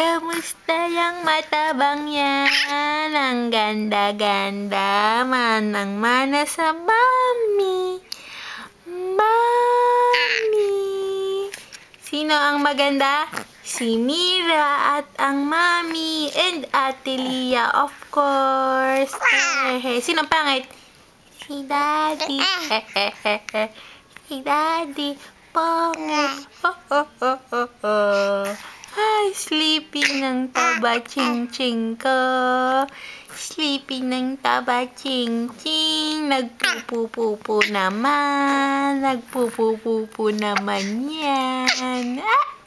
Kamusta yung matabang yan? Ang ganda-ganda, manang-mana sa mami. Mami. Sino ang maganda? Si Mira at ang mami and Ate Lia, of course. Sino ang pangit? Si Daddy. Si Daddy. Pangit. Ho, ho, ho, ho, ho. Sleepy ng taba ching-ching ko. Sleepy ng taba ching-ching. Nagpupupupu naman. Nagpupupupu naman yan. Ah!